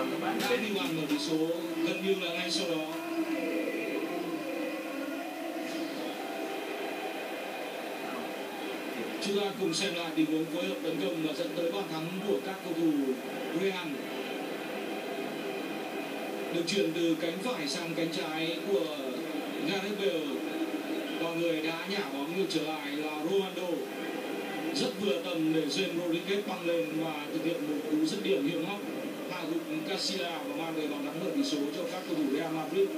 sao các bạn đến đi bàn một tỷ số, gần như là ngay sau đó. Chúng ta cùng xem lại tình huống phối hợp tấn công và dẫn tới bàn thắng của các cầu thủ Real được chuyển từ cánh phải sang cánh trái của Gareth Bale. Và người đã nhả bóng ngược trở lại là Ronaldo. Rất vừa tầm để James Rodriguez băng lên và thực hiện một cú dứt điểm hiểm hóc dụng Casilla và mang về bàn thắng mở tỷ số cho các cầu thủ Real Madrid?